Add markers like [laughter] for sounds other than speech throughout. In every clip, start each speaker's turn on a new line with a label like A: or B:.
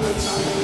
A: time.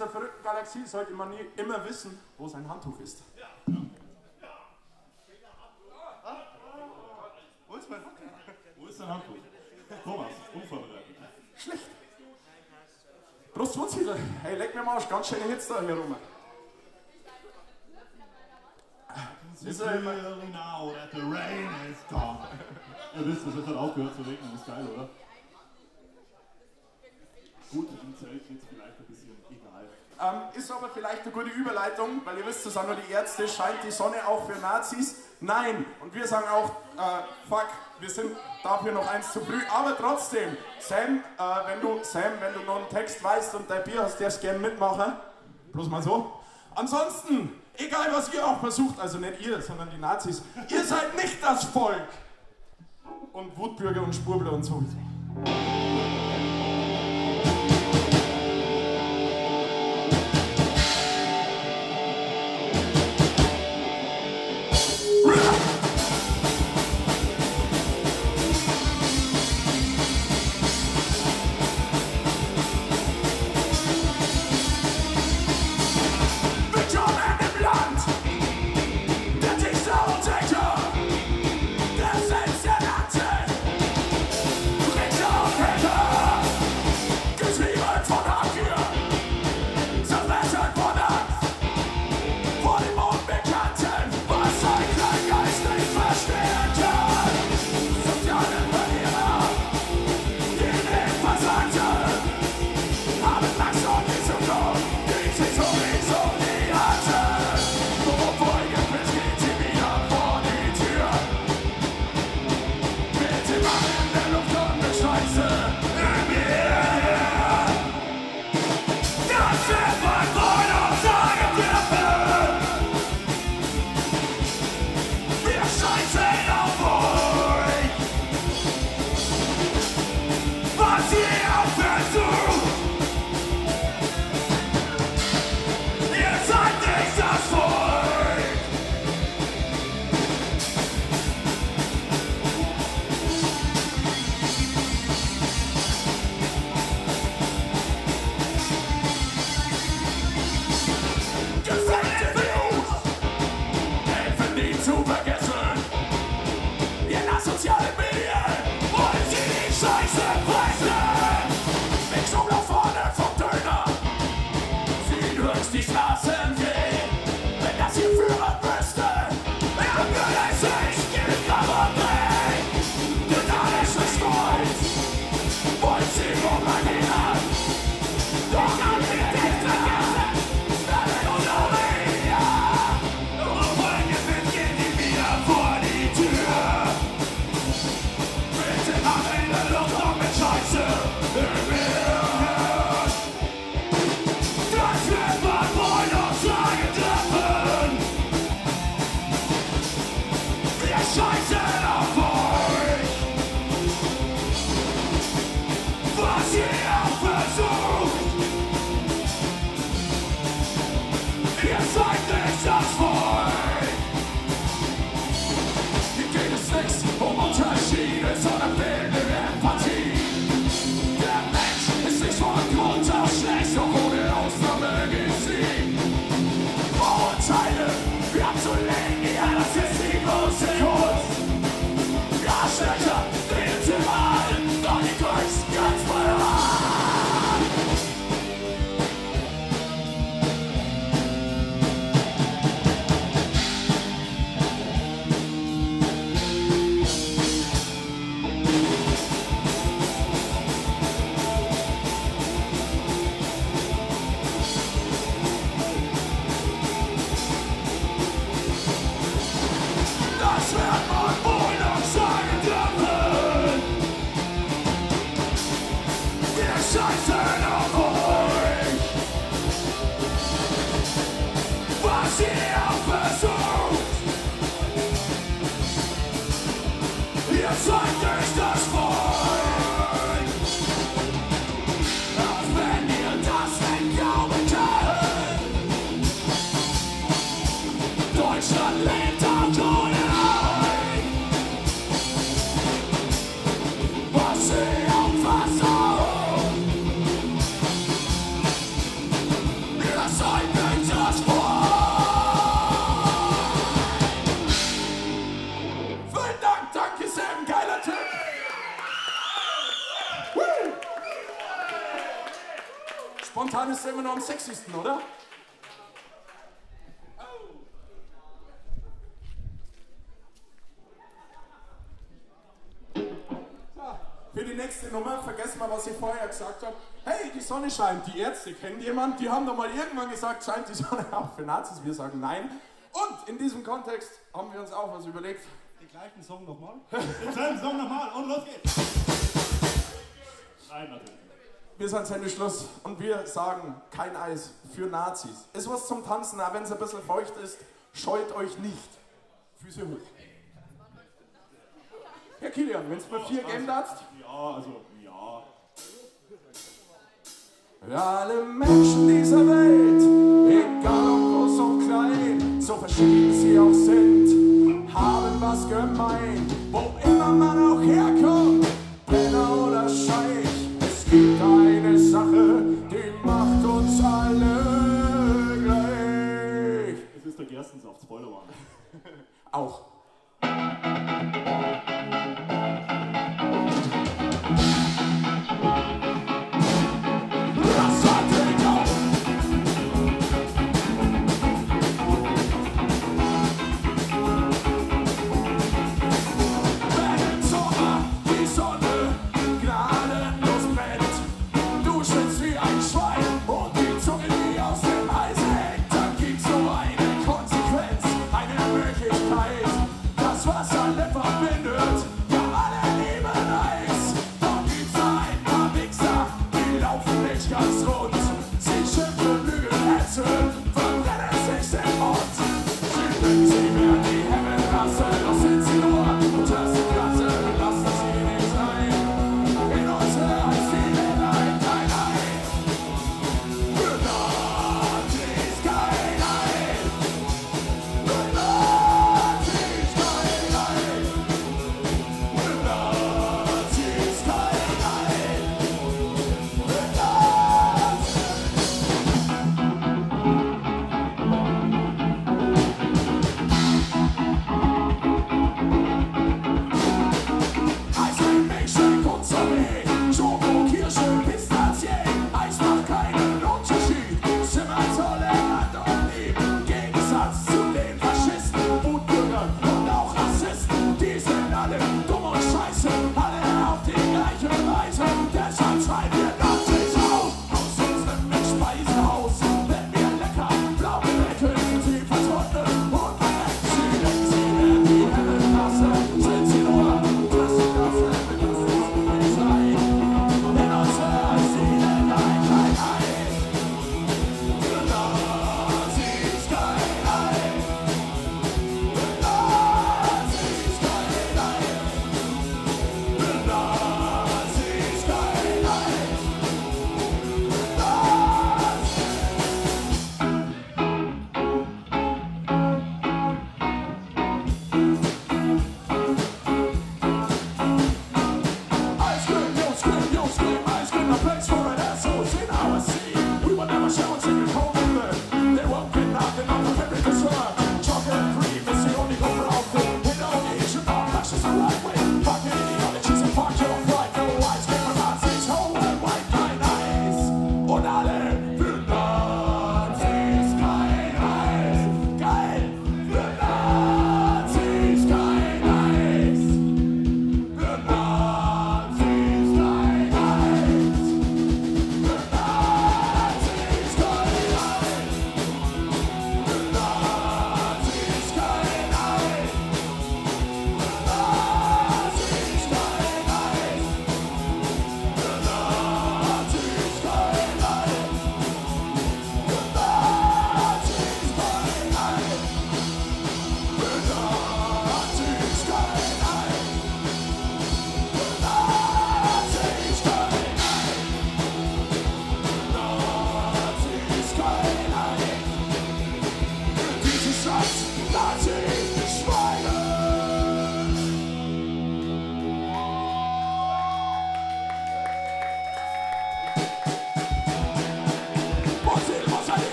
A: Dieser verrückten Galaxie sollte man nie immer wissen, wo sein Handtuch ist.
B: Wo ist mein Handtuch? Wo ist dein Handtuch? Thomas, unvorbereitet.
A: Schlecht. Prost, Wunsiedel. Hey, leck mir mal Arsch, ganz schöne Hits da hier rum.
B: It's really now that the rain is gone. Ihr wisst, es hat aufgehört zu regnen, ist geil, oder? Gut, im Zelt geht's vielleicht ein bisschen egal.
A: Ähm, ist aber vielleicht eine gute Überleitung, weil ihr wisst, das sind nur die Ärzte, scheint die Sonne auch für Nazis? Nein. Und wir sagen auch, äh, fuck, wir sind dafür noch eins zu früh. Aber trotzdem, Sam, äh, wenn du, Sam, wenn du noch einen Text weißt und dein Bier hast, darfst gerne mitmachen. Bloß mal so. Ansonsten, egal was ihr auch versucht, also nicht ihr, sondern die Nazis, ihr seid nicht das Volk. Und Wutbürger und Spurbler und sowieso. Mann ist immer noch am sexiesten, oder? für die nächste Nummer, vergesst mal, was ich vorher gesagt habe. Hey, die Sonne scheint, die Ärzte, kennt jemand? Die haben doch mal irgendwann gesagt, scheint die Sonne [laughs] auch für Nazis? Wir sagen nein. Und in diesem Kontext haben wir uns auch was überlegt.
B: Den gleichen Song nochmal. Den gleichen Song nochmal und los geht's. Nein, natürlich.
A: Wir bis ans Sendeschluss und wir sagen, kein Eis für Nazis. Ist was zum Tanzen, auch wenn es ein bisschen feucht ist, scheut euch nicht. Füße hoch. Herr Kilian, wenn es bei vier geben darfst.
B: Ja, also, ja.
A: Für alle Menschen dieser Welt.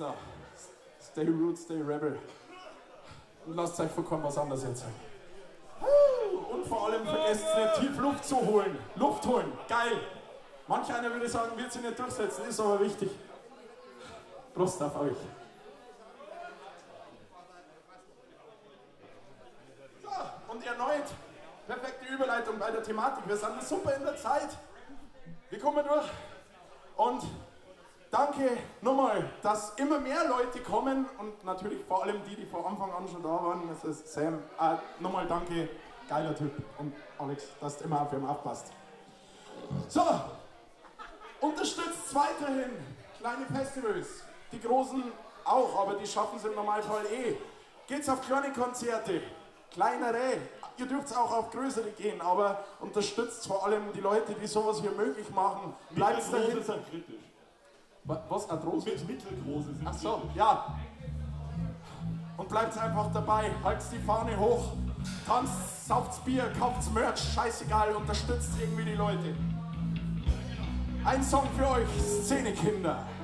C: Ihr auch. Stay root, stay rebel. Und lasst euch keinem was anderes erzählen. Und vor allem vergesst nicht, tief Luft zu holen. Luft holen, geil. Manch einer würde sagen, wird sie nicht durchsetzen, ist aber wichtig. Prost auf euch. So, und erneut, perfekte Überleitung bei der Thematik. Wir sind super in der Zeit. Wir kommen durch. Und danke nochmal, dass immer mehr Leute kommen und natürlich vor allem die, die von Anfang an schon da waren. Das ist Sam. Äh, nochmal danke, geiler Typ. Und Alex, dass du immer auf ihn aufpasst. So, unterstützt weiterhin kleine Festivals. Die großen auch, aber die schaffen es im Normalfall eh. Geht's auf kleine Konzerte, kleinere. Ihr dürft auch auf größere gehen, aber unterstützt vor allem die Leute, die sowas hier möglich machen. Bleibt dahin.
B: sind kritisch.
C: Wa- Was? Arthrose?
B: Mit mittelgroße sind
C: Ach so, ja. Und bleibt einfach dabei. Haltet die Fahne hoch. Tanzt, sauft's Bier, kauft's Merch, scheißegal, unterstützt irgendwie die Leute. Ein Song für euch, Szenekinder.
A: Ich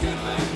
A: auch kein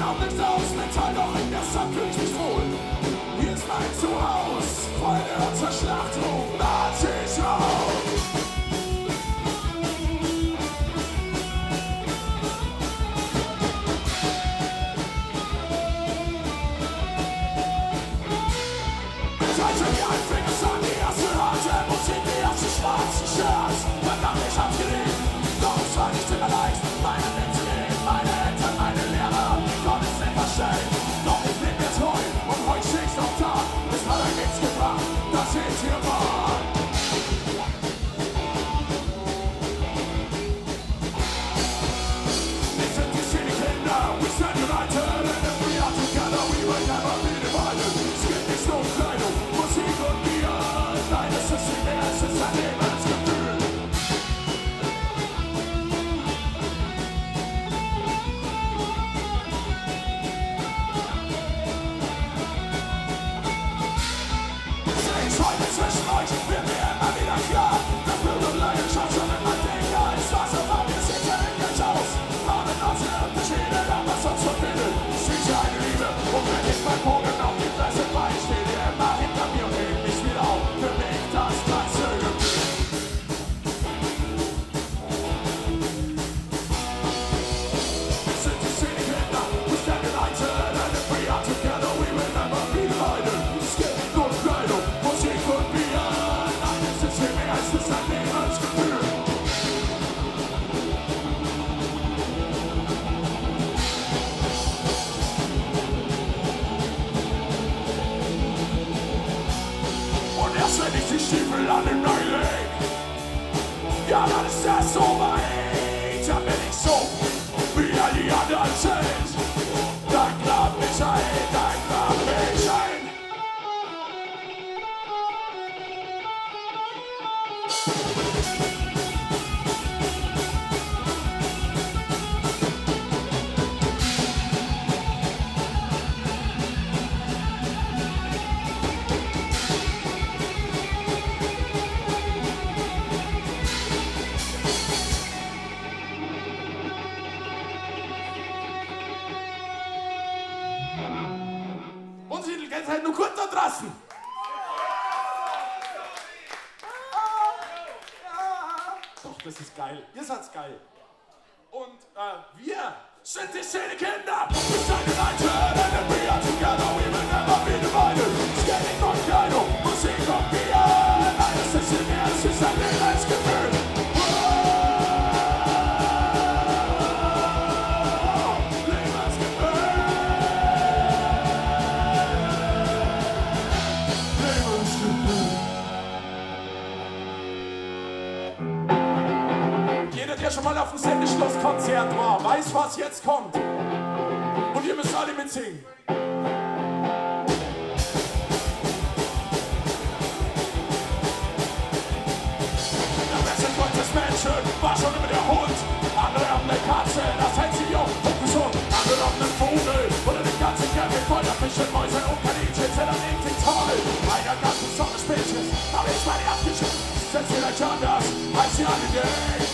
C: draußen. Doch, das ist geil. Ihr seid's geil. Und äh, wir
A: Sind die Szene-Kinder, wir stand united, and we are together, we will never be divided. Es geht nicht nur um Kleidung, Musik und Bier. Nein, es ist viel mehr, es ist ein Lebensgefühl.
C: Jeder, mal auf dem Sendeschlusskonzert war, weiß, was jetzt kommt. Und ihr müsst alle mitsingen.
A: Menschen war schon immer der Hund. Andere haben eine Katze, das hält sie jung und gesund. Andere haben einen Vogel oder den ganzen Käfig voller Fische, Mäuse und Kaninchen. Zählt an eklig toll. der ganzen Sonne Spezies habe ich meine abgeschickt. Setzt vielleicht anders als die alle denken.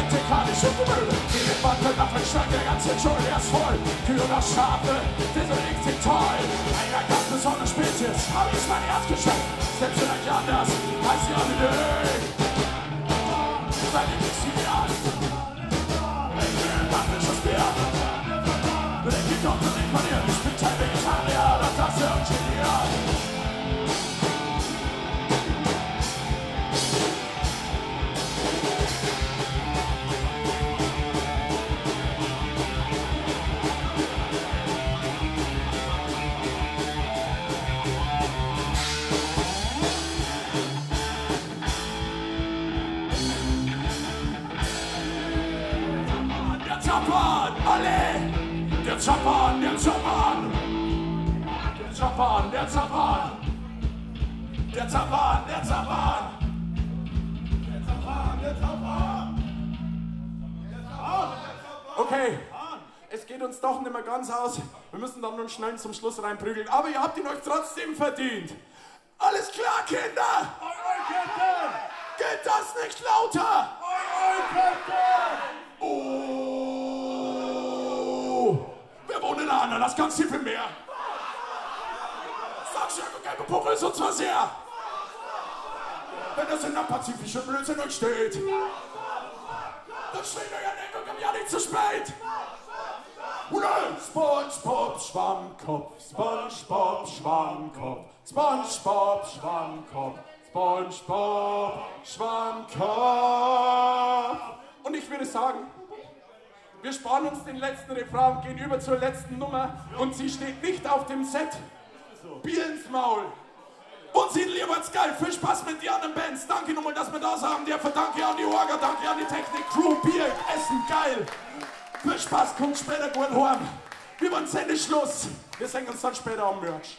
A: entekalische Gemüse. Die nach den Schrank, der ganze Dschungel der ist voll. Kühe und Schafe, diese liegt sich toll. Einer ganz besondere Spezies, hab ich mein Herz geschenkt. Selbst vielleicht anders als die alle doch nicht mehr ganz aus. Wir müssen dann nur schnell zum Schluss reinprügeln. Aber ihr habt ihn euch trotzdem verdient. Alles klar, Kinder? Geht das nicht lauter? Oh! Wir wohnen in Anna, das ganz viel mehr. Sag und gelbe Puckel ist uns zwar sehr. Wenn das in der pazifischen Blödsinn euch steht, dann steht euer kommt ja nicht zu spät. SpongeBob Schwammkopf, SpongeBob Schwammkopf, SpongeBob Schwammkopf, SpongeBob Schwammkopf. Und ich würde sagen, wir sparen uns den letzten Refrain gehen über zur letzten Nummer. Und sie steht nicht auf dem Set. Bier ins Maul. Und sie liebert's geil. Viel Spaß mit den anderen Bands. Danke nochmal, dass wir da haben. Der danke an die Orga, danke an die Technik, Crew, Bier, Essen, geil. Viel Spaß, kommt später gut heim. Wir wollen Sendeschluss. Wir sehen uns dann später am Merch.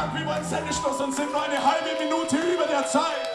A: Dank, wir wollen Sendeschluss und sind nur eine halbe Minute über der Zeit.